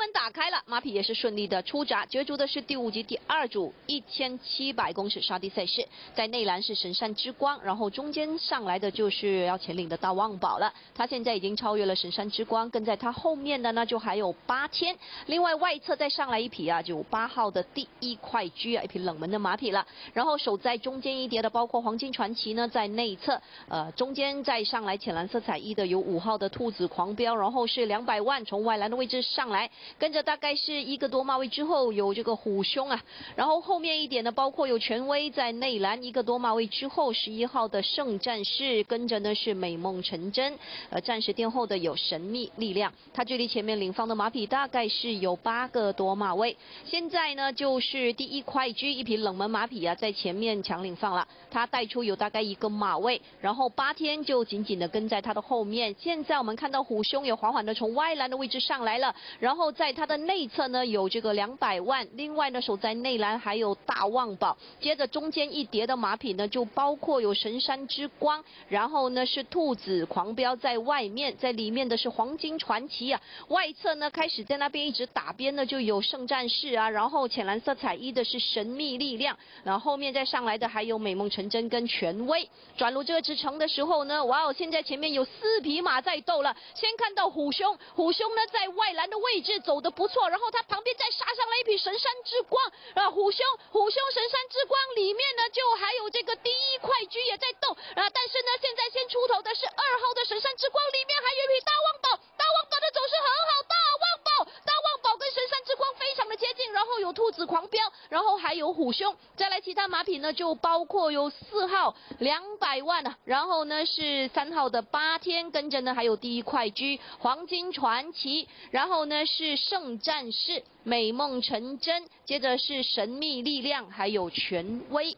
门打开了，马匹也是顺利的出闸。角逐的是第五集第二组一千七百公尺沙地赛事，在内栏是神山之光，然后中间上来的就是要前领的大旺宝了。他现在已经超越了神山之光，跟在他后面的呢就还有八天。另外外侧再上来一匹啊，就八号的第一快驹啊，一匹冷门的马匹了。然后守在中间一叠的包括黄金传奇呢，在内侧，呃中间再上来浅蓝色彩衣的有五号的兔子狂飙，然后是两百万从外栏的位置上来。跟着大概是一个多马位之后有这个虎兄啊，然后后面一点呢，包括有权威在内栏一个多马位之后，十一号的圣战士跟着呢是美梦成真，呃暂时殿后的有神秘力量，它距离前面领方的马匹大概是有八个多马位，现在呢就是第一快驹一匹冷门马匹啊在前面抢领放了，它带出有大概一个马位，然后八天就紧紧的跟在它的后面，现在我们看到虎兄也缓缓的从外栏的位置上来了，然后。在它的内侧呢有这个两百万，另外呢守在内栏还有大旺宝，接着中间一叠的马匹呢就包括有神山之光，然后呢是兔子狂飙在外面，在里面的是黄金传奇啊，外侧呢开始在那边一直打边呢就有圣战士啊，然后浅蓝色彩衣的是神秘力量，然后后面再上来的还有美梦成真跟权威，转入这个直城的时候呢，哇哦，现在前面有四匹马在斗了，先看到虎兄，虎兄呢在外栏的位置。走的不错，然后他旁边再杀上来一匹神山之光，啊，虎兄，虎兄神山之光里面呢就还有这个第一快驹也在动，啊，但是呢现在先出头的是二号的神山之光，里面还有一匹大旺宝，大旺宝的走势很好，大旺宝，大旺宝跟神山之光非常的接近，然后有兔子狂飙，然后还有虎兄，再来其他马匹呢就包括有四号两百万啊，然后呢是三号的八天，跟着呢还有第一快驹黄金传奇，然后呢是。是圣战士，美梦成真，接着是神秘力量，还有权威。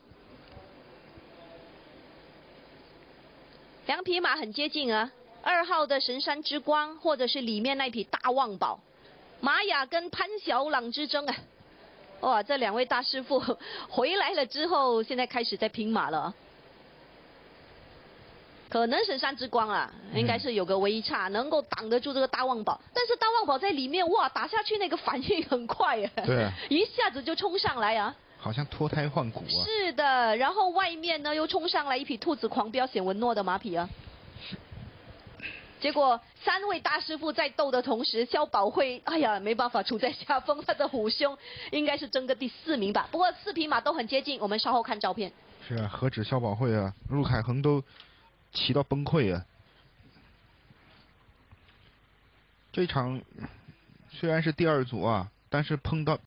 两匹马很接近啊，二号的神山之光，或者是里面那匹大旺宝，玛雅跟潘小朗之争啊！哇，这两位大师傅 回来了之后，现在开始在拼马了。可能神山之光啊，应该是有个微差，能够挡得住这个大旺宝。但是大旺宝在里面，哇，打下去那个反应很快耶，对，一下子就冲上来啊，好像脱胎换骨啊。是的，然后外面呢又冲上来一匹兔子狂飙显文诺的马匹啊。结果三位大师傅在斗的同时，肖宝慧，哎呀，没办法处在下风，他的虎兄应该是争个第四名吧。不过四匹马都很接近，我们稍后看照片。是啊，何止肖宝慧啊，陆凯恒都。骑到崩溃啊！这场虽然是第二组啊，但是碰到。